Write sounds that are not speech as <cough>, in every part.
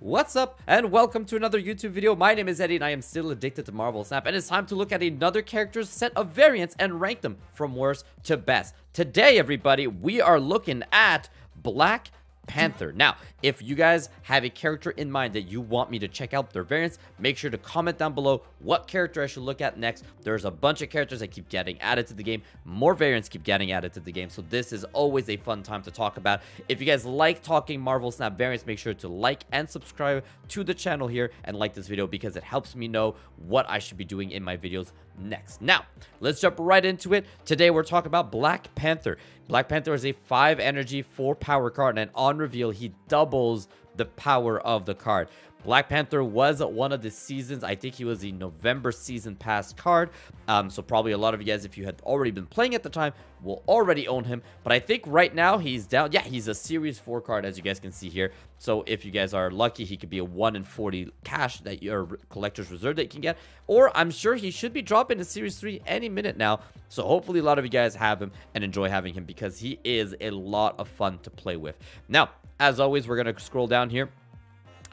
What's up and welcome to another YouTube video. My name is Eddy and I am still addicted to Marvel Snap and it's time to look at another character's set of variants and rank them from worst to best. Today everybody we are looking at Black Panther. Now, if you guys have a character in mind that you want me to check out their variants, make sure to comment down below what character I should look at next. There's a bunch of characters that keep getting added to the game. More variants keep getting added to the game, so this is always a fun time to talk about. If you guys like talking Marvel Snap variants, make sure to like and subscribe to the channel here and like this video because it helps me know what I should be doing in my videos next. Now, let's jump right into it. Today, we're talking about Black Panther. Black Panther is a 5 energy, 4 power card, and on reveal, he doubles the power of the card. Black Panther was one of the seasons. I think he was the November season pass card. Um, so probably a lot of you guys, if you had already been playing at the time, will already own him. But I think right now he's down. Yeah, he's a Series 4 card, as you guys can see here. So if you guys are lucky, he could be a 1 in 40 cache that your collector's reserve that you can get. Or I'm sure he should be dropping to Series 3 any minute now. So hopefully a lot of you guys have him and enjoy having him because he is a lot of fun to play with. Now, as always, we're going to scroll down here.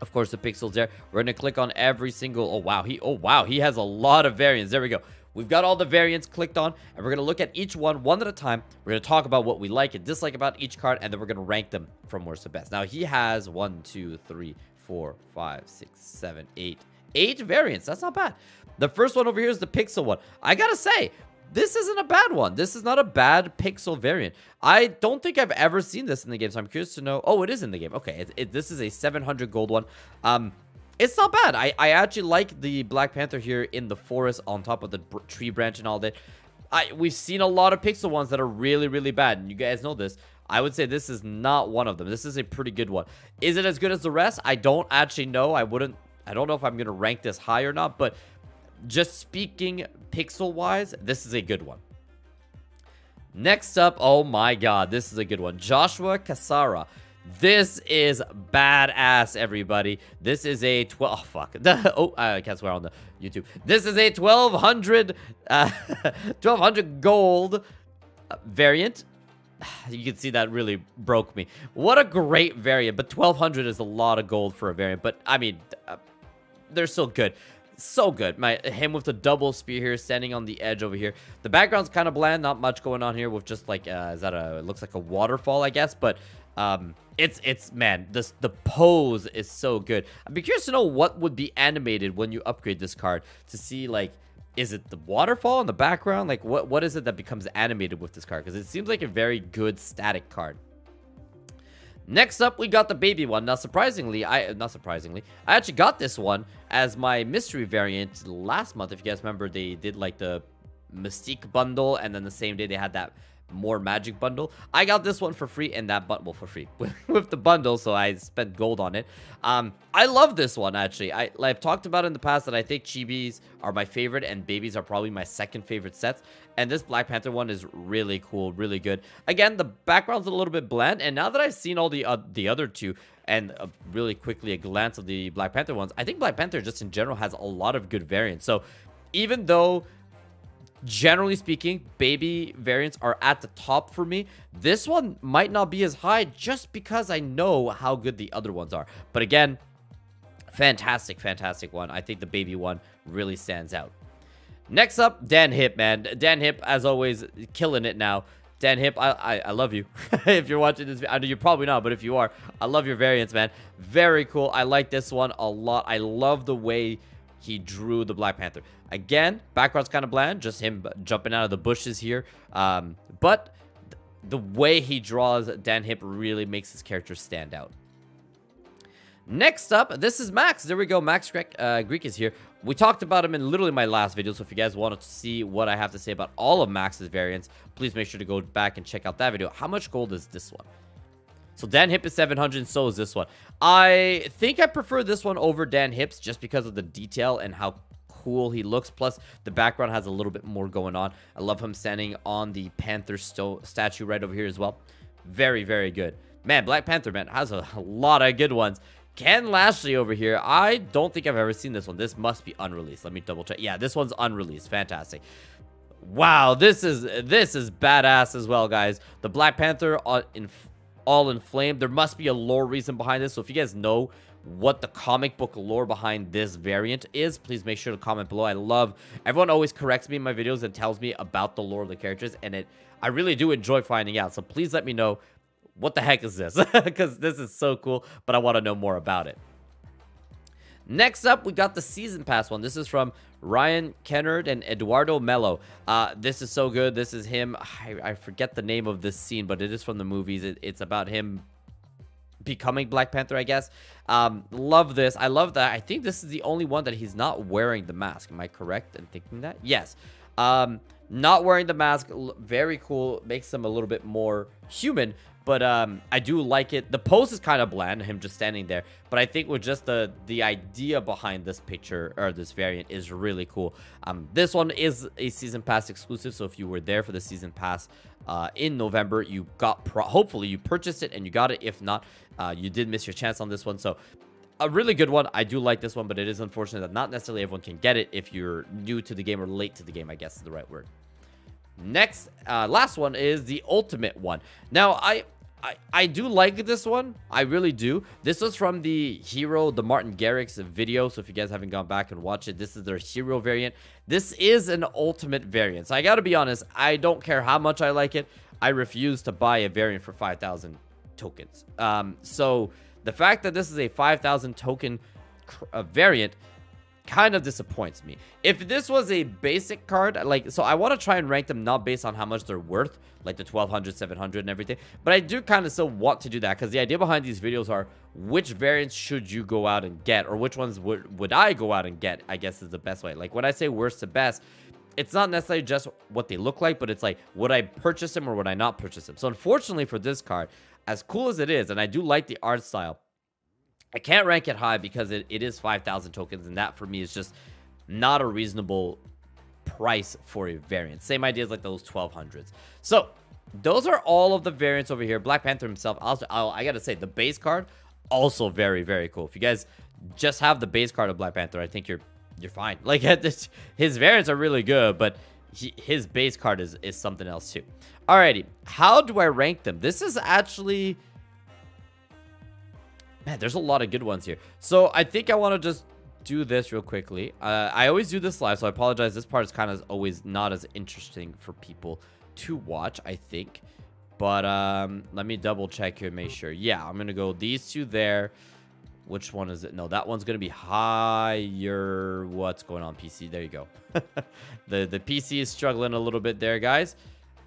Of course, the pixels there. We're going to click on every single... Oh, wow. He, oh, wow. He has a lot of variants. There we go. We've got all the variants clicked on, and we're going to look at each one one at a time. We're going to talk about what we like and dislike about each card, and then we're going to rank them from worst to best. Now, he has one, two, three, four, five, six, seven, eight, eight variants. That's not bad. The first one over here is the pixel one. I got to say, this isn't a bad one. This is not a bad pixel variant. I don't think I've ever seen this in the game, so I'm curious to know. Oh, it is in the game. Okay, it, it, this is a 700 gold one. Um, it's not bad. I, I actually like the Black Panther here in the forest on top of the tree branch and all that. I We've seen a lot of pixel ones that are really, really bad, and you guys know this. I would say this is not one of them. This is a pretty good one. Is it as good as the rest? I don't actually know. I wouldn't... I don't know if I'm going to rank this high or not, but just speaking pixel-wise, this is a good one. Next up, oh my god, this is a good one. Joshua Cassara. This is badass, everybody. This is a 12... Oh, fuck. <laughs> oh, I can't swear on the YouTube. This is a 1200... Uh, <laughs> 1200 gold variant. <sighs> You can see that really broke me. What a great variant. But 1200 is a lot of gold for a variant. But, I mean, uh, they're still good so good. My him with the double spear here, standing on the edge over here. The background's kind of bland, not much going on here with just like uh, is that a it looks like a waterfall, I guess, but um it's it's man, this the pose is so good. I'd be curious to know what would be animated when you upgrade this card to see like is it the waterfall in the background? Like what what is it that becomes animated with this card? Because it seems like a very good static card. Next up, we got the baby one. Now, surprisingly, I not surprisingly, I actually got this one as my mystery variant last month. If you guys remember, they did like the Mystique bundle, and then the same day they had that more magic bundle. I got this one for free and that bundle for free <laughs> with the bundle, so I spent gold on it. Um, I love this one actually. I, I've talked about in the past that I think chibis are my favorite and babies are probably my second favorite sets. And this Black Panther one is really cool, really good. Again, the background's a little bit bland, and now that I've seen all the uh, the other two and uh, really quickly a glance of the Black Panther ones, I think Black Panther just in general has a lot of good variants. So even though generally speaking, baby variants are at the top for me. This one might not be as high just because I know how good the other ones are. But again, fantastic, fantastic one. I think the baby one really stands out. Next up, Dan Hipp, man. Dan Hipp, as always, killing it now. Dan Hipp, I, I, I love you. <laughs> if you're watching this, I know you're probably not, but if you are, I love your variants, man. Very cool. I like this one a lot. I love the way he drew the Black Panther. Again, background's kind of bland, just him jumping out of the bushes here. Um, but th the way he draws Dan Hipp really makes his character stand out. Next up, this is Max. There we go. Max Grecke, uh, Grecke is here. We talked about him in literally my last video, so if you guys wanted to see what I have to say about all of Max's variants, please make sure to go back and check out that video. How much gold is this one? So Dan Hipp is 700 and so is this one. I think I prefer this one over Dan Hipp's just because of the detail and how cool he looks. Plus, the background has a little bit more going on. I love him standing on the Panther statue right over here as well. Very, very good. Man, Black Panther, man, has a, lot of good ones. Ken Lashley over here. I don't think I've ever seen this one. This must be unreleased. Let me double check. Yeah, this one's unreleased. Fantastic. Wow, this is this is badass as well, guys. The Black Panther uh, in all inflamed. There must be a lore reason behind this. So if you guys know what the comic book lore behind this variant is, please make sure to comment below. I love, everyone always corrects me in my videos and tells me about the lore of the characters, and it, I really do enjoy finding out. So please let me know what the heck is this? <laughs> Because this is so cool, but I want to know more about it. Next up, we got the Season Pass one. This is from Ryan Kennard and Eduardo Mello. Uh, this is so good. This is him. I, I, forget the name of this scene, but it is from the movies. It, it's about him becoming Black Panther, I guess. Um, love this. I love that. I think this is the only one that he's not wearing the mask. Am I correct in thinking that? Yes. Um, not wearing the mask, very cool. Makes him a little bit more human. But um, I do like it. The pose is kind of bland, him just standing there. But I think with just the the idea behind this picture or this variant is really cool. Um, this one is a season pass exclusive, so if you were there for the season pass uh, in November, you got hopefully you purchased it and you got it. If not, uh, you did miss your chance on this one. So a really good one. I do like this one, but it is unfortunate that not necessarily everyone can get it if you're new to the game or late to the game, I guess is the right word. Next, uh, last one is the ultimate one. Now, I, I, I do like this one. I really do. This was from the hero, the Martin Garrix video. So if you guys haven't gone back and watched it, this is their hero variant. This is an ultimate variant. So I got to be honest, I don't care how much I like it. I refuse to buy a variant for 5,000 tokens. Um, so the fact that this is a 5,000 token uh, variant kind of disappoints me. If this was a basic card, like, so I want to try and rank them not based on how much they're worth, like the 1200, 700 and everything, but I do kind of still want to do that because the idea behind these videos are which variants should you go out and get or which ones would, would I go out and get, I guess is the best way. Like when I say worst to best, it's not necessarily just what they look like, but it's like, would I purchase them or would I not purchase them? So unfortunately for this card, as cool as it is, and I do like the art style, I can't rank it high because it, it is 5,000 tokens, and that for me is just not a reasonable price for a variant. Same idea as like those 1200s. So those are all of the variants over here. Black Panther himself, also, I gotta say, the base card, also very, very cool. If you guys just have the base card of Black Panther, I think you're you're fine. <laughs> Like <laughs> his variants are really good, but he, his base card is, is something else too. Alrighty, how do I rank them? This is actually Man, there's a lot of good ones here. So I think I want to just do this real quickly. Uh, I always do this live, so I apologize. This part is kind of always not as interesting for people to watch, I think. But um, let me double check here make sure. Yeah, I'm going to go these two there. Which one is it? No, that one's going to be higher. What's going on, PC? There you go. <laughs> the, the PC is struggling a little bit there, guys.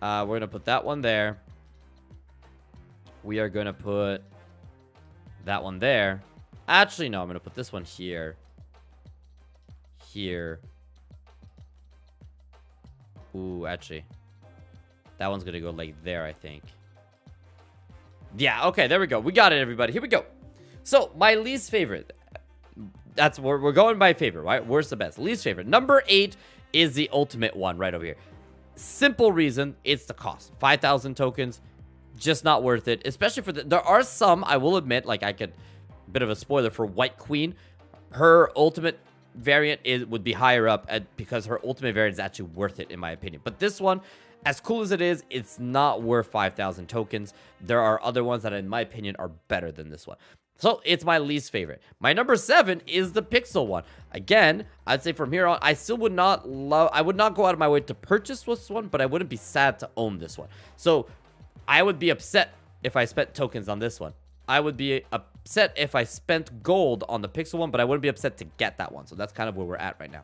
Uh, we're going to put that one there. We are going to put that one there. Actually, no, I'm going to put this one here. Here. Ooh, actually. That one's going to go like there, I think. Yeah, okay, there we go. We got it, everybody. Here we go. So, my least favorite. That's where we're going by favorite, right? Where's the best. Least favorite. Number eight is the ultimate one right over here. Simple reason, it's the cost. 5,000 tokens just not worth it. Especially for the... There are some, I will admit, like I could... Bit of a spoiler for White Queen. Her ultimate variant is would be higher up at, because her ultimate variant is actually worth it, in my opinion. But this one, as cool as it is, it's not worth 5,000 tokens. There are other ones that, in my opinion, are better than this one. So it's my least favorite. My number seven is the Pixel one. Again, I'd say from here on, I still would not love, I would not go out of my way to purchase this one, but I wouldn't be sad to own this one. So I would be upset if I spent tokens on this one. I would be upset if I spent gold on the Pixel one, but I wouldn't be upset to get that one. So that's kind of where we're at right now.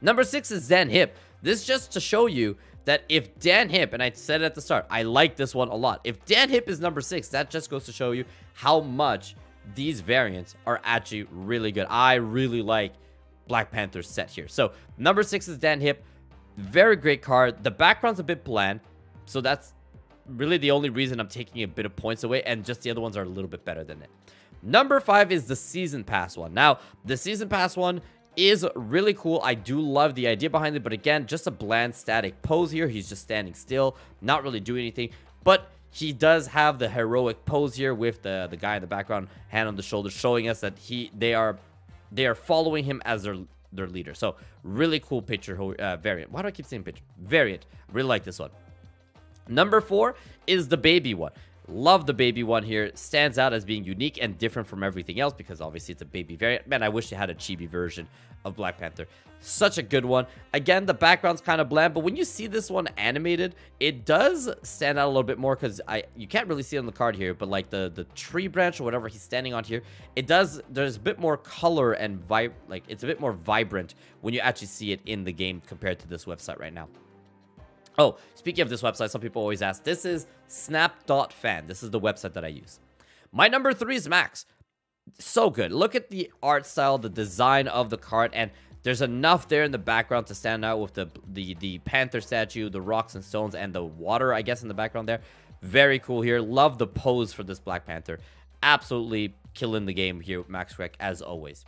Number six is Dan Hipp. This just to show you that if Dan Hipp, and I said it at the start, I like this one a lot. If Dan Hipp is number six, that just goes to show you how much these variants are actually really good. I really like Black Panther's set here. So number six is Dan Hipp. Very great card. The background's a bit bland. So that's really the only reason I'm taking a bit of points away, and just the other ones are a little bit better than it. Number five is the Season Pass one. Now, the Season Pass one is really cool. I do love the idea behind it, but again, just a bland static pose here. He's just standing still, not really doing anything, but he does have the heroic pose here with the the guy in the background, hand on the shoulder, showing us that he they are they are following him as their their leader. So really cool picture uh, variant. Why do I keep saying picture? Variant. Really like this one. Number four is the baby one. Love the baby one here. Stands out as being unique and different from everything else because obviously it's a baby variant. Man, I wish they had a chibi version of Black Panther. Such a good one. Again, the background's kind of bland, but when you see this one animated, it does stand out a little bit more because I you can't really see it on the card here, but like the, the tree branch or whatever he's standing on here, it does, there's a bit more color and vibe, like it's a bit more vibrant when you actually see it in the game compared to this website right now. Oh, speaking of this website, some people always ask, this is snap.fan. This is the website that I use. My number three is Max. So good. Look at the art style, the design of the card, and there's enough there in the background to stand out with the, the, the panther statue, the rocks and stones, and the water, I guess, in the background there. Very cool here. Love the pose for this Black Panther. Absolutely killing the game here with Max Grecke, as always.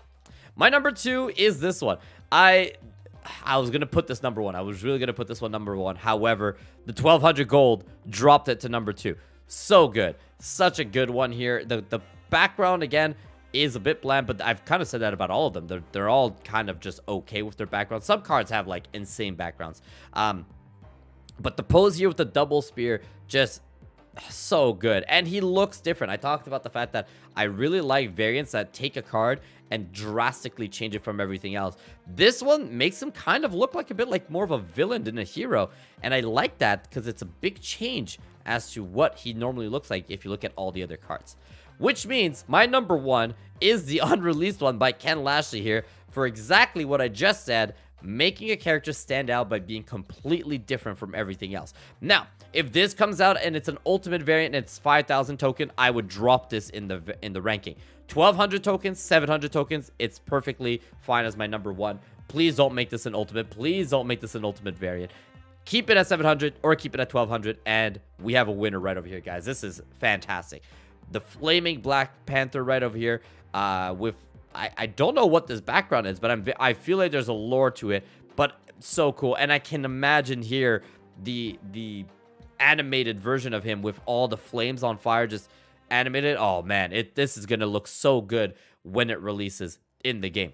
My number two is this one. I I was going to put this number one. I was really going to put this one number one. However, the 1200 gold dropped it to number two. So good. Such a good one here. The, the background, again, is a bit bland, but I've kind of said that about all of them. They're, they're all kind of just okay with their background. Some cards have, like, insane backgrounds. Um, but the pose here with the double spear just so good. And he looks different. I talked about the fact that i really like variants that take a card and drastically change it from everything else. This one makes him kind of look like a bit like more of a villain than a hero. And i like that because it's a big change as to what he normally looks like if you look at all the other cards. Which means my number one is the <laughs> unreleased one by ken lashley here for exactly what i just said making a character stand out by being completely different from everything else. Now, if this comes out and it's an ultimate variant and it's 5,000 token, I would drop this in the in the ranking. 1,200 tokens, 700 tokens, it's perfectly fine as my number one. Please don't make this an ultimate. Please don't make this an ultimate variant. Keep it at 700 or keep it at 1,200, and we have a winner right over here, guys. This is fantastic. The Flaming Black Panther right over here uh, with I, I don't know what this background is, but I'm I feel like there's a lore to it, but so cool. And I can imagine here the the animated version of him with all the flames on fire just animated. Oh man, it this is gonna look so good when it releases in the game.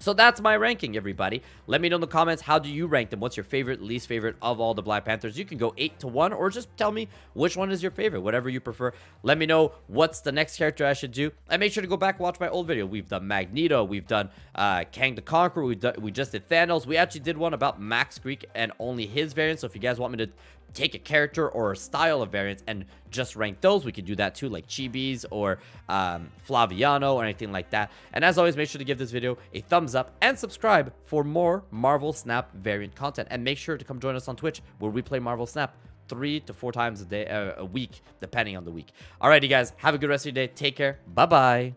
So that's my ranking, everybody. Let me know in the comments, how do you rank them? What's your favorite, least favorite of all the Black Panthers? You can go 8 to 1 or just tell me which one is your favorite, whatever you prefer. Let me know what's the next character I should do. And make sure to go back and watch my old video. We've done Magneto, we've done uh, Kang the Conqueror, we've done, we just did Thanos. We actually did one about Max Grecke and only his variant. So if you guys want me to take a character or a style of variants and just rank those. We could do that too, like Chibis or um, Flaviano or anything like that. And as always, make sure to give this video a thumbs up and subscribe for more Marvel Snap variant content. And make sure to come join us on Twitch where we play Marvel Snap three to four times a day, uh, a week, depending on the week. Alrighty, guys, have a good rest of your day. Take care. Bye-bye.